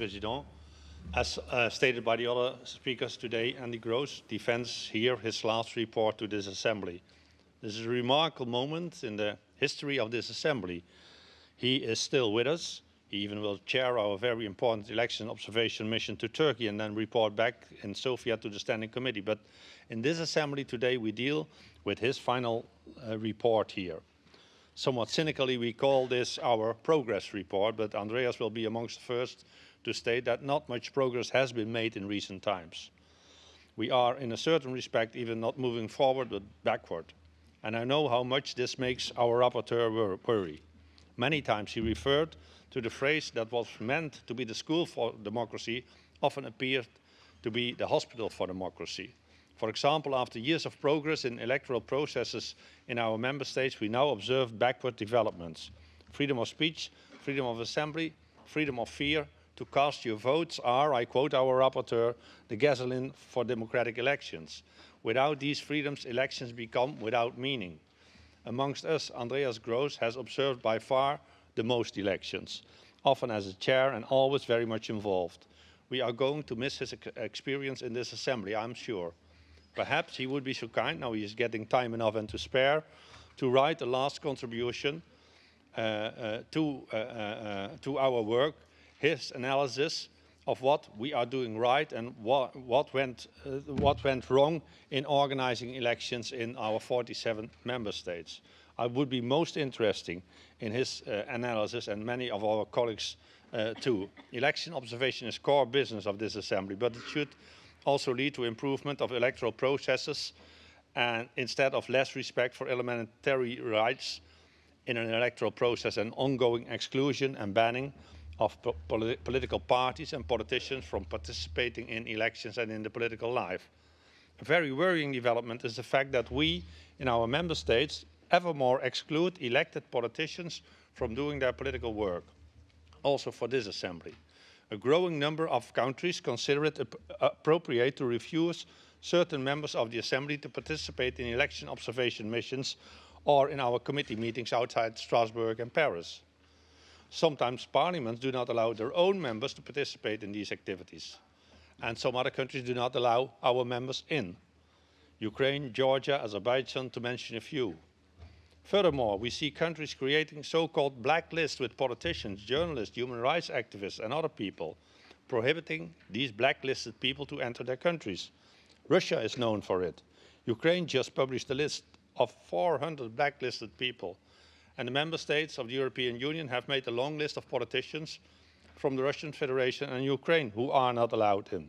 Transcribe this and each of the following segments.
President. As uh, stated by the other speakers today, Andy Gross defends here his last report to this Assembly. This is a remarkable moment in the history of this Assembly. He is still with us. He even will chair our very important election observation mission to Turkey and then report back in Sofia to the Standing Committee. But in this Assembly today, we deal with his final uh, report here. Somewhat cynically, we call this our progress report, but Andreas will be amongst the first to state that not much progress has been made in recent times. We are, in a certain respect, even not moving forward but backward. And I know how much this makes our rapporteur worry. Many times he referred to the phrase that was meant to be the school for democracy often appeared to be the hospital for democracy. For example, after years of progress in electoral processes in our member states, we now observe backward developments. Freedom of speech, freedom of assembly, freedom of fear, to cast your votes are, I quote our rapporteur, the gasoline for democratic elections. Without these freedoms, elections become without meaning. Amongst us, Andreas Gross has observed by far the most elections, often as a chair and always very much involved. We are going to miss his experience in this assembly, I'm sure. Perhaps he would be so kind, now he is getting time enough and to spare, to write a last contribution uh, uh, to, uh, uh, uh to our work his analysis of what we are doing right and what, what, went, uh, what went wrong in organizing elections in our 47 member states. I would be most interesting in his uh, analysis and many of our colleagues uh, too. Election observation is core business of this assembly, but it should also lead to improvement of electoral processes and instead of less respect for elementary rights in an electoral process and ongoing exclusion and banning of political parties and politicians from participating in elections and in the political life. A very worrying development is the fact that we, in our member states, ever more exclude elected politicians from doing their political work, also for this assembly. A growing number of countries consider it ap appropriate to refuse certain members of the assembly to participate in election observation missions or in our committee meetings outside Strasbourg and Paris. Sometimes parliaments do not allow their own members to participate in these activities. And some other countries do not allow our members in. Ukraine, Georgia, Azerbaijan, to mention a few. Furthermore, we see countries creating so-called blacklists with politicians, journalists, human rights activists and other people, prohibiting these blacklisted people to enter their countries. Russia is known for it. Ukraine just published a list of 400 blacklisted people and the member states of the European Union have made a long list of politicians from the Russian Federation and Ukraine who are not allowed in.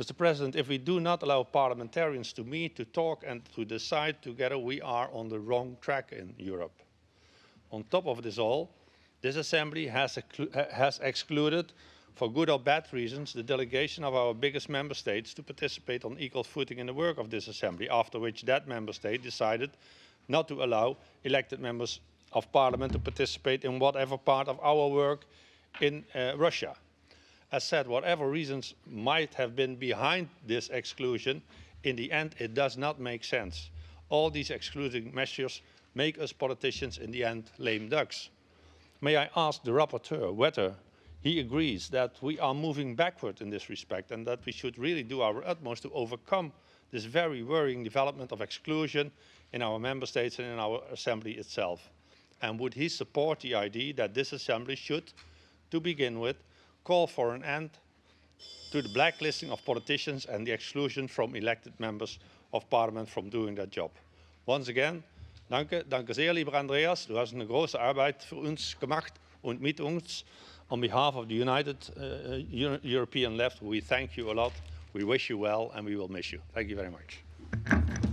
Mr. President, if we do not allow parliamentarians to meet, to talk and to decide together, we are on the wrong track in Europe. On top of this all, this Assembly has, has excluded, for good or bad reasons, the delegation of our biggest member states to participate on equal footing in the work of this Assembly, after which that member state decided not to allow elected members of parliament to participate in whatever part of our work in uh, Russia. As said, whatever reasons might have been behind this exclusion, in the end it does not make sense. All these excluding measures make us politicians in the end lame ducks. May I ask the rapporteur whether he agrees that we are moving backward in this respect and that we should really do our utmost to overcome this very worrying development of exclusion in our member states and in our assembly itself? And would he support the idea that this assembly should, to begin with, call for an end to the blacklisting of politicians and the exclusion from elected members of parliament from doing that job? Once again, danke, danke sehr, lieber Andreas. Du hast eine große Arbeit für uns gemacht und mit uns. On behalf of the United uh, European Left, we thank you a lot. We wish you well and we will miss you. Thank you very much.